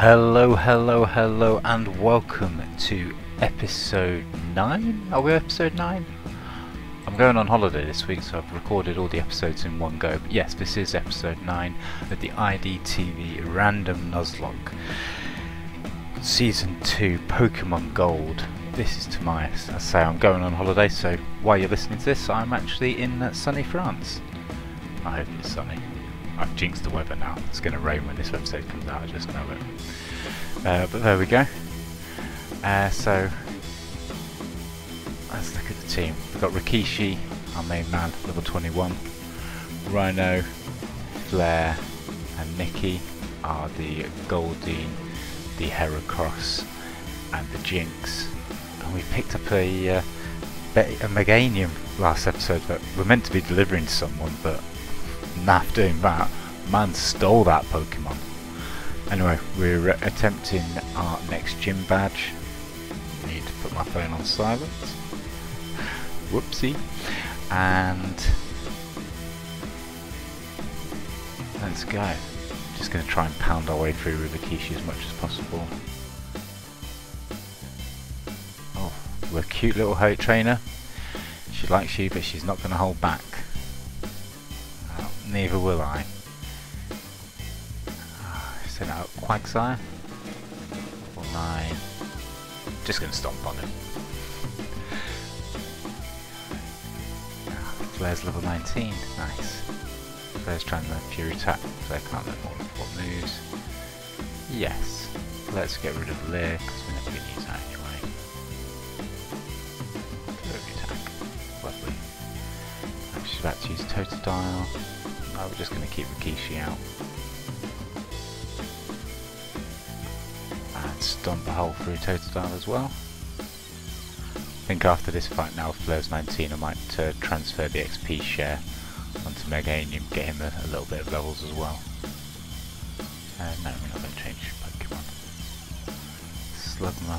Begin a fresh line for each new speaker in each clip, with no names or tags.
Hello, hello, hello, and welcome to episode 9? Are we episode 9? I'm going on holiday this week, so I've recorded all the episodes in one go. But yes, this is episode 9 of the IDTV Random Nuzlocke Season 2 Pokemon Gold. This is Tobias. I say I'm going on holiday, so while you're listening to this, I'm actually in sunny France. I hope it's sunny. I've jinxed the weather now. It's going to rain when this episode comes out, I just know it. Uh, but there we go. Uh, so, let's look at the team. We've got Rikishi, our main man, level 21. Rhino, Flair and Nikki are the Goldeen, the Heracross, and the Jinx. And we picked up a, uh, a Meganium last episode that we're meant to be delivering to someone, but naff doing that. Man stole that Pokemon. Anyway, we're attempting our next gym badge. Need to put my phone on silent. Whoopsie. And let's go. Just going to try and pound our way through Rikishi as much as possible. Oh, we're a cute little Hote trainer. She likes you, but she's not going to hold back. Neither will I. Ah, Send out Quagsire. Level 9. Just to stomp on him. Ah, flare's level 19. Nice. Flare's trying to Fury attack, Flare can't learn more than 4 moves. Yes. Let's get rid of Leer, because we're never going to use that anyway. Fury attack. Lovely. I'm about to use Totodile. We're just going to keep Rikishi out. And stomp a hole through Totodile as well. I think after this fight now, Flare's 19, I might uh, transfer the XP share onto Meganium, get him a, a, little bit of levels as well. Uh, no, we're not going to change Pokemon. Slugma.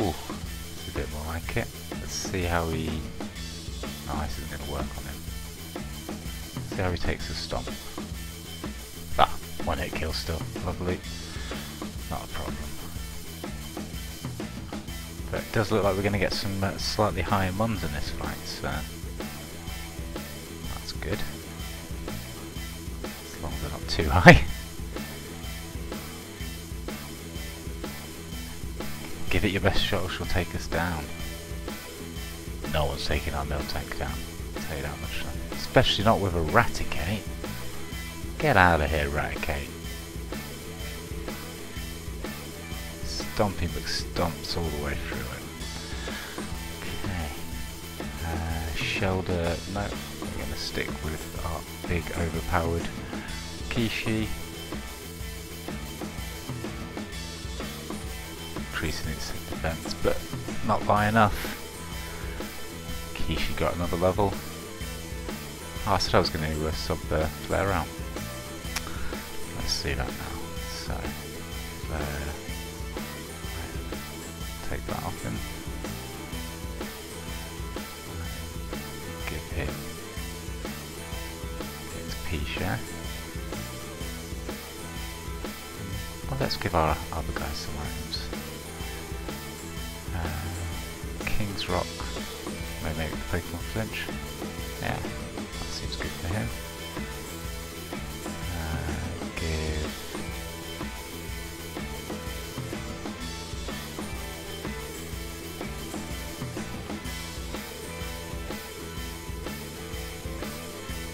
Ooh, a bit more like it. Let's see how he... No, this isn't going to work on him. See how he takes a stomp. Ah, one hit kill still. Lovely. Not a problem. But it does look like we're going to get some uh, slightly higher mons in this fight, so that's good. As long as they're not too high. Give it your best shot or she'll take us down. No one's taking our Miltank down, I'll tell you that much. Especially not with a Raticate. Get out of here, Raticate. Stompy McStomps all the way through it. Okay. Uh, shoulder, no, we're going to stick with our big overpowered Kishi. Increasing its defense, but not by enough. Kishi got another level. Oh, I said I was going to uh, sub the flare out. Let's see that now. So, take that off him. Give him XP share. Well, let's give our other guys some items. Uh, King's Rock. Maybe make the Pokemon flinch. Yeah, Uh, give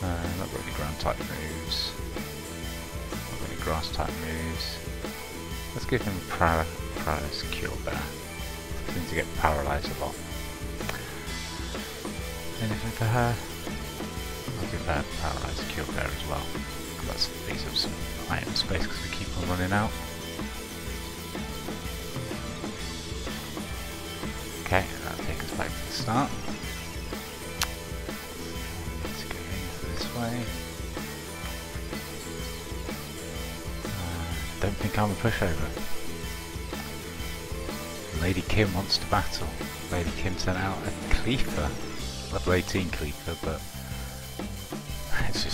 Uh, not any ground type moves. Not any grass type moves. Let's give him para paralyze cure bear. Seems to get paralyzed a lot. Anything for her? I'll give her paralyze cure bear as well. That's these up some item space because we keep on running out. Okay, that'll take us back to the start. Let's go this way. Uh, don't think I'm a pushover. Lady Kim wants to battle. Lady Kim sent out a Cleaver. Level 18 Cleaver, but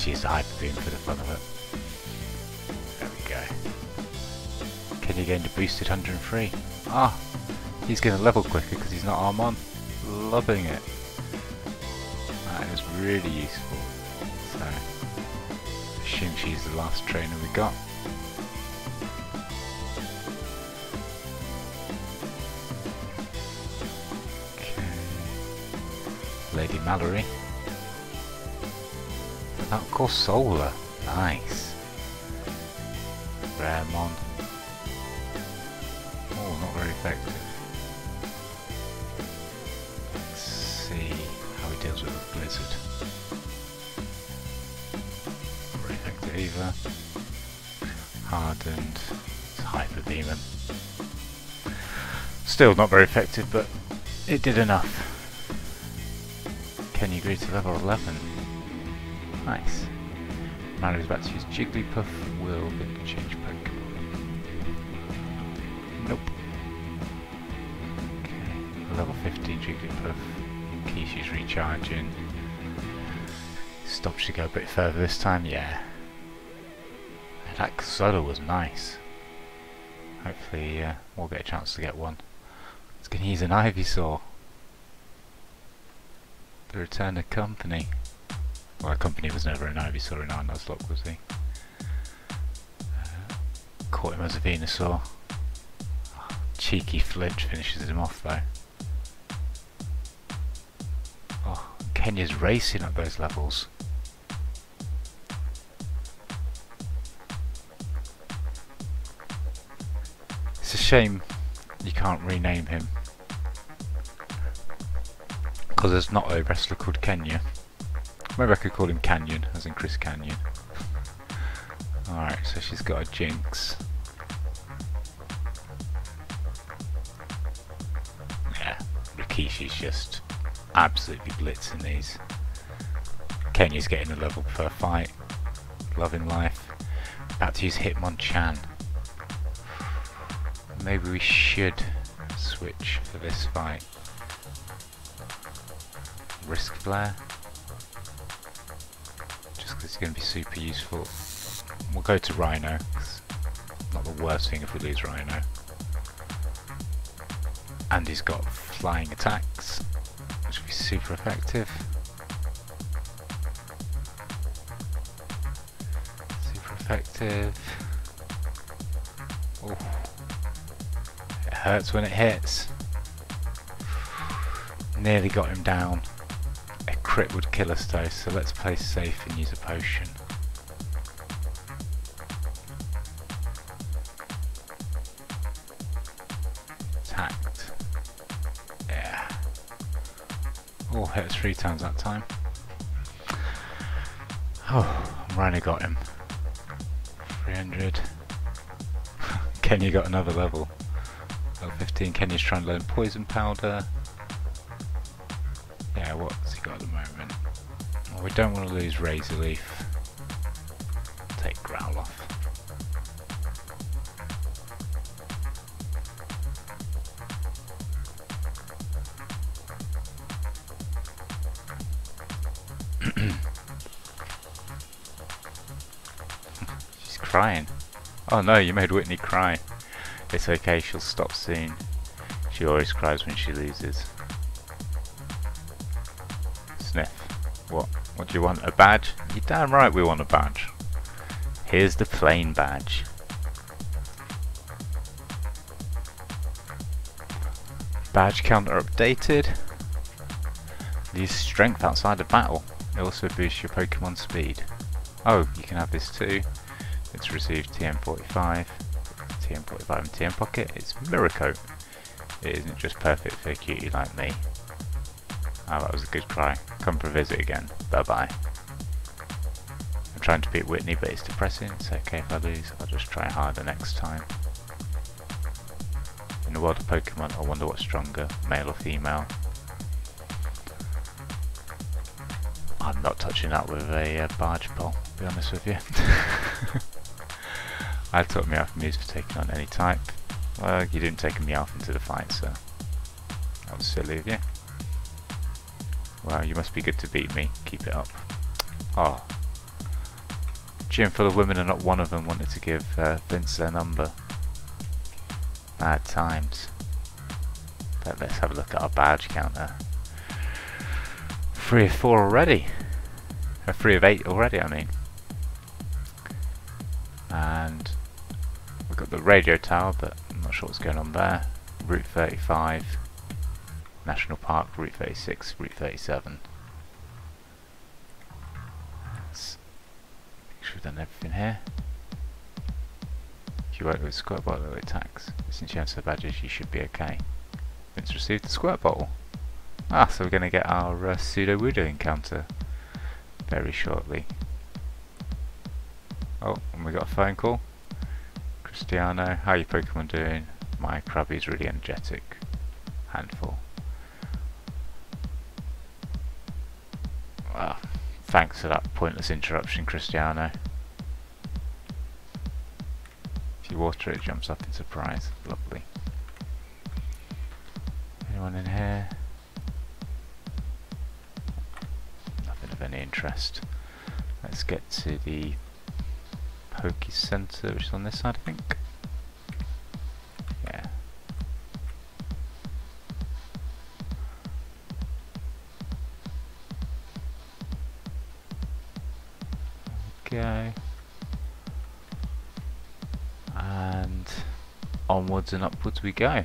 just used a Hyper Beam for the fun of it. There we go. Kenny gained a boosted 103. Ah, he's going to level quicker because he's not Armon. Loving it. That is really useful. So, assume she's the last trainer we got. Okay. Lady Mallory. That course Solar. Nice. Ramon. Oh, not very effective. Let's see how he deals with the blizzard. Not Very effective either. Hardened. It's Hyper Demon. Still not very effective, but it did enough. Can you agree to level 11? Nice. Mallory's about to use Jigglypuff. Will it change Pokemon? Nope. Okay. Level 50 Jigglypuff. Kishi's recharging. Stops to go a bit further this time, yeah. That solo was nice. Hopefully uh, we'll get a chance to get one. It's going to use an Ivysaur. The return of company. Well, a company was never an Ivysaur in our Nuzlocke, was he? Uh, caught him as a Venusaur. Oh, cheeky flinch finishes him off though. Oh, Kenya's racing at those levels. It's a shame you can't rename him. Because there's not a wrestler called Kenya. Maybe I could call him Kanyon, as in Chris Kanyon. Alright, so she's got a Jinx. Yeah, Rikishi's just absolutely blitzing these. Kenya's getting a level per fight. Loving life. About to use Hitmonchan. Maybe we should switch for this fight. Risk Flare. Because it's going to be super useful. We'll go to Rhino. Not the worst thing if we lose Rhino. And he's got flying attacks, which will be super effective. Super effective. Oh. It hurts when it hits. Nearly got him down. Crit would kill us though, so let's play safe and use a potion. Attacked. Yeah. Oh, hit us three times that time. Oh, Rhino got him. 300. Kenya got another level. Level 15. Kenya's trying to learn poison powder. We don't want to lose Razor Leaf. Take Growl off. She's crying. Oh no, you made Whitney cry. It's okay, she'll stop soon. She always cries when she loses. Sniff. What? What do you want? A badge? You're damn right we want a badge. Here's the plain badge. Badge counter updated. Use strength outside of battle. It also boosts your Pokemon speed. Oh, you can have this too. It's received TM45, TM45 and TM Pocket. It's Miracle. It isn't just perfect for a cutie like me. Oh, that was a good cry. Come for a visit again. Bye bye. I'm trying to beat Whitney, but it's depressing. It's okay if I lose. I'll just try harder next time. In the world of Pokemon, I wonder what's stronger, male or female. I'm not touching that with a uh, barge pole, to be honest with you. I took Meowth Muse for taking on any type. Well, you didn't take a Meowth into the fight, so that was silly of you. Wow, you must be good to beat me. Keep it up. Oh. Gym full of women and not one of them wanted to give uh, Vince their number. Bad times. But let's have a look at our badge counter. Three of four already. A three of eight already, I mean. And we've got the radio tower, but I'm not sure what's going on there. Route 35, National Park, Route 36, Route 37. Let's make sure we've done everything here. If you work with squirt bottle it attacks, since you have the badges, you should be okay. Vince received the squirt bottle. Ah, so we're going to get our uh, Sudowoodo encounter very shortly. Oh, and we got a phone call. Cristiano, how are you Pokemon doing? My Krabby's really energetic. Handful. Thanks for that pointless interruption, Cristiano. If you water it, it jumps up in surprise. Lovely. Anyone in here? Nothing of any interest. Let's get to the Poke Center, which is on this side, I think. And upwards we go.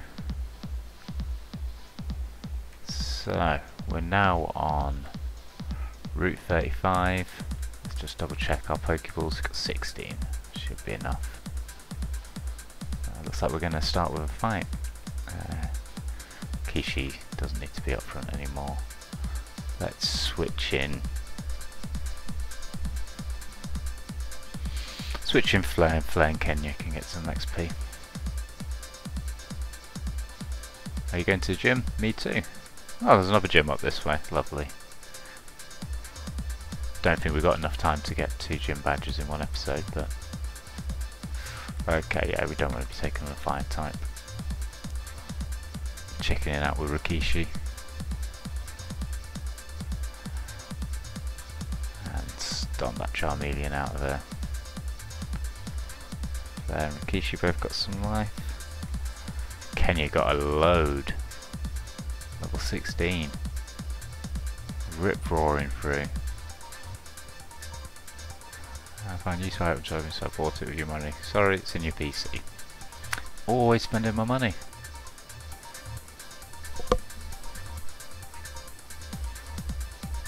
So, we're now on Route 35. Let's just double check our Pokeballs. got 16. Should be enough. Uh, looks like we're going to start with a fight. Uh, Kishi doesn't need to be up front anymore. Let's switch in. Switch in Flare Flare and Kenya can get some XP. Are you going to the gym? Me too. Oh, there's another gym up this way. Lovely. Don't think we've got enough time to get two gym badges in one episode, but... Okay, yeah, we don't want to be taking on a fire type. Checking it out with Rikishi. And stomp that Charmeleon out of there. There and Rikishi both got some life. Kenya got a load. Level 16. Rip roaring through. I find useful items so I bought it with your money. Sorry, it's in your PC. Always spending my money.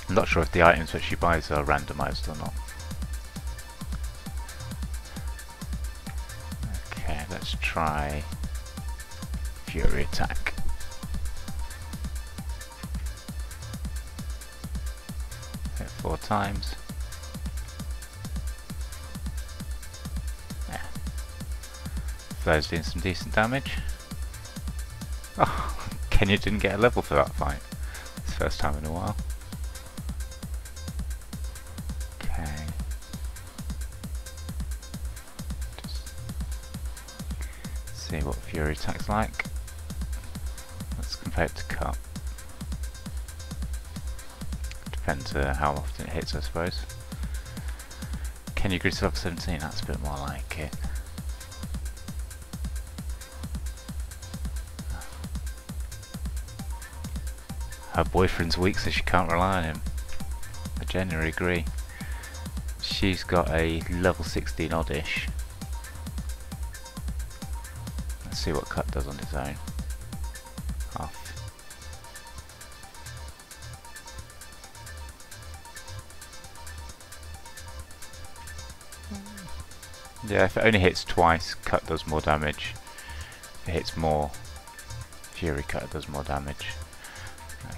I'm not sure if the items that she buys are randomized or not. Okay, let's try Fury Attack. Hit four times. Yeah. Flare's doing some decent damage. Oh, Kenya didn't get a level for that fight. It's the first time in a while. See what Fury attack's like. To Cut. Depends uh, how often it hits, I suppose. Can you grid level 17? That's a bit more like it. Her boyfriend's weak, so she can't rely on him. I genuinely agree. She's got a level 16 oddish. Let's see what Cut does on his own. Yeah, if it only hits twice, Cut does more damage. If it hits more, Fury Cut does more damage.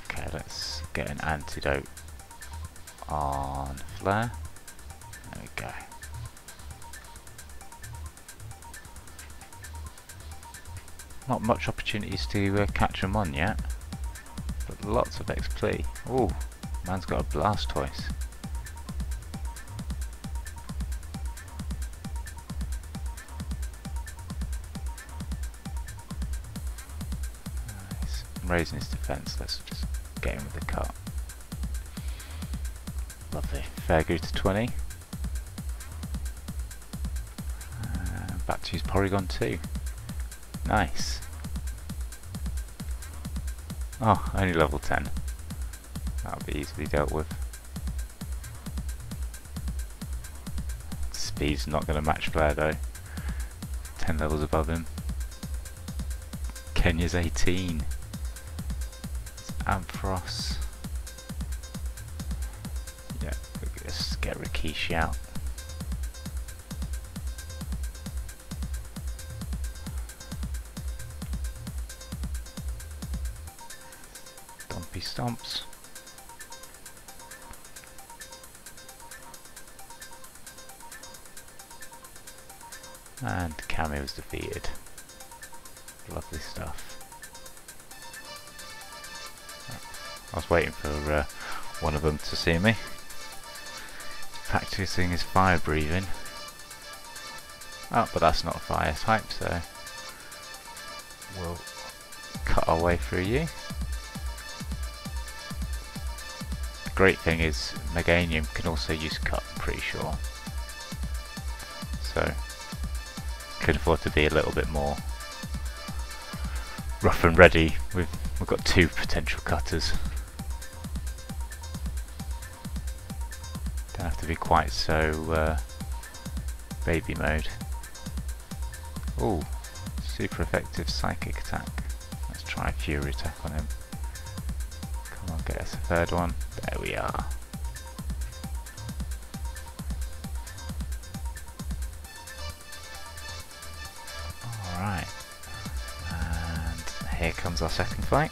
Okay, let's get an antidote on Flare. There we go. Not much opportunities to uh, catch them on yet, but lots of XP. Oh, man's got a blast Nice. Raising his defense, let's just get him with the cut. Lovely. Fair go to 20. Uh, back to his Porygon 2. Nice. Oh, only level 10. That'll be easily dealt with. Speed's not going to match Flair though. 10 levels above him. Kenya's 18. Ampharos. Yeah, let's get Rikishi out. Dumpy stomps. And Kami was defeated. Lovely stuff. I was waiting for uh, one of them to see me. Practicing his fire breathing. Oh, but that's not a fire type, so we'll cut our way through you. The great thing is Meganium can also use cut, I'm pretty sure. So, could afford to be a little bit more rough and ready. We've we've got two potential cutters. Be quite so uh, baby mode. Oh, super effective psychic attack. Let's try fury attack on him. Come on, get us a third one. There we are. Alright. And here comes our second fight.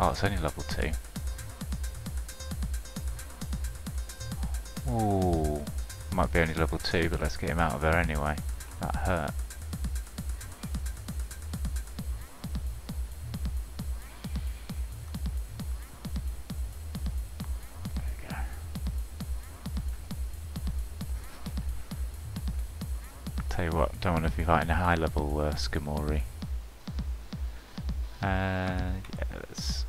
Oh, it's only level 2. Ooh, might be only level 2, but let's get him out of there anyway. That hurt. Tell you what, don't want to be fighting a high level uh, Skarmory. Uh, yeah, let's.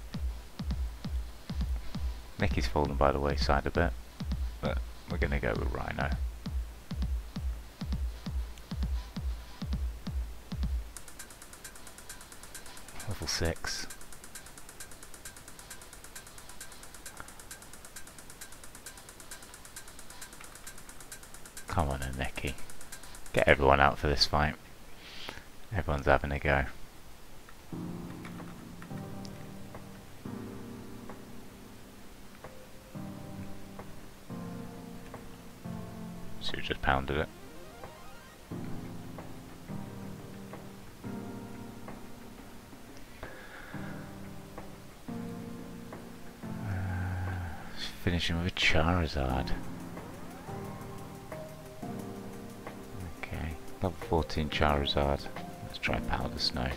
Nicky's fallen by the wayside a bit, but we're going to go with Rhino. Level 6. Come on Nicky. Get everyone out for this fight. Everyone's having a go. Just pounded it. Uh, finishing with a Charizard. Okay, level 14 Charizard. Let's try Powder Snow.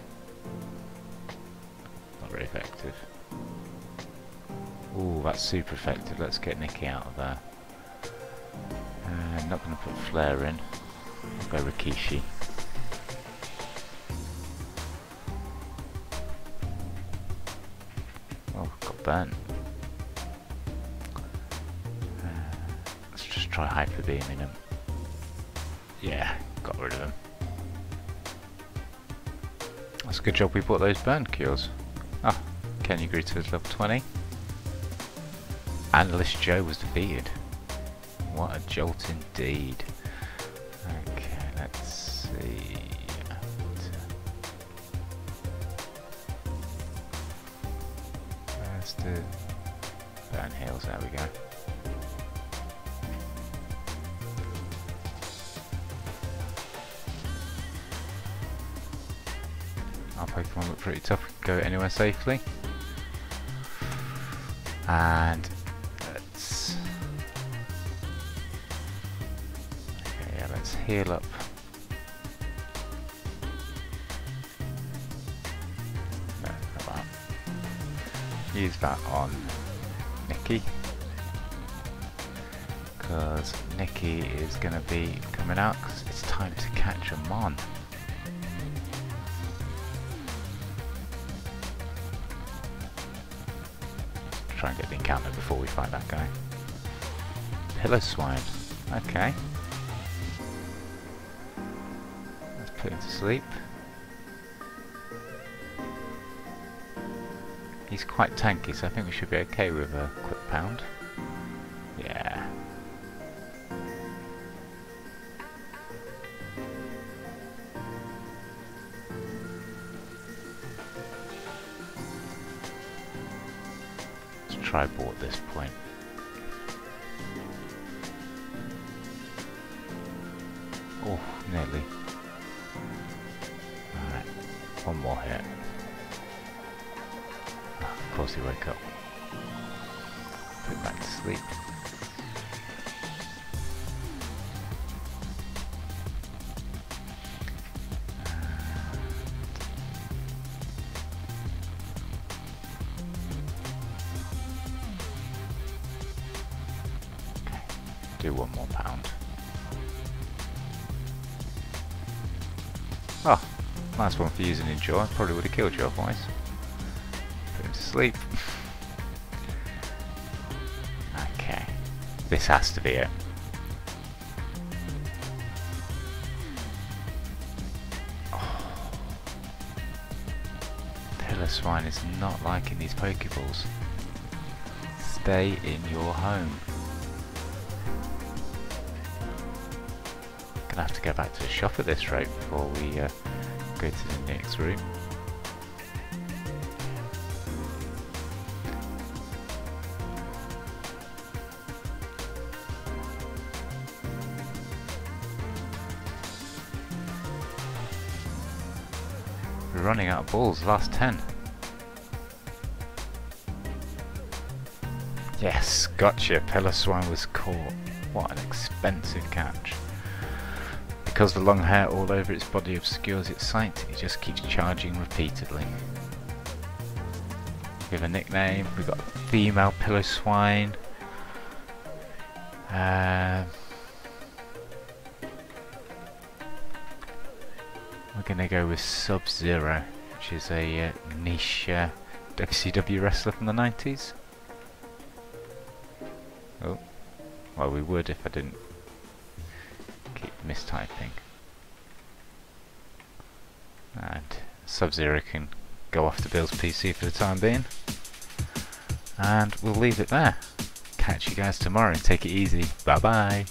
Not very effective. Ooh, that's super effective. Let's get Nikki out of there. I'm not going to put Flare in. I'll go Rikishi. Oh, got burnt. Uh, let's just try Hyper Beaming him. Yeah, got rid of him. That's a good job we bought those burn cures. Ah, Kenya grew to his level 20. Analyst Joe was defeated. What a jolt indeed. Okay, let's see. Let's do Burn Hills, there we go. Our Pokemon look pretty tough, go anywhere safely. And Yeah, let's heal up. No, that. Use that on Nikki. Because Nikki is going to be coming out because it's time to catch a Mon. Try and get the encounter before we fight that guy. Piloswine. Okay. Put him to sleep. He's quite tanky, so I think we should be okay with a quick pound. Yeah. Let's try ball at this point. Oh, nearly. Ah, of course he woke up. Put back to sleep. Okay, do one more pound. Oh, nice one for using Enjoy. Probably would have killed you otherwise. Put him to sleep. okay. This has to be it. Oh. Piloswine is not liking these Pokeballs. Stay in your home. Gonna have to go back to the shop at this rate before we uh, go to the next room. We're running out of balls, last 10. Yes, gotcha, Piloswine was caught. What an expensive catch. Because the long hair all over its body obscures its sight, it just keeps charging repeatedly. We have a nickname, we've got female Piloswine. Um, we're going to go with Sub-Zero, which is a uh, niche uh, WCW wrestler from the 90s. Oh, well we would if I didn't mistyping. And Sub-Zero can go off to Bill's PC for the time being. And we'll leave it there. Catch you guys tomorrow. Take it easy. Bye bye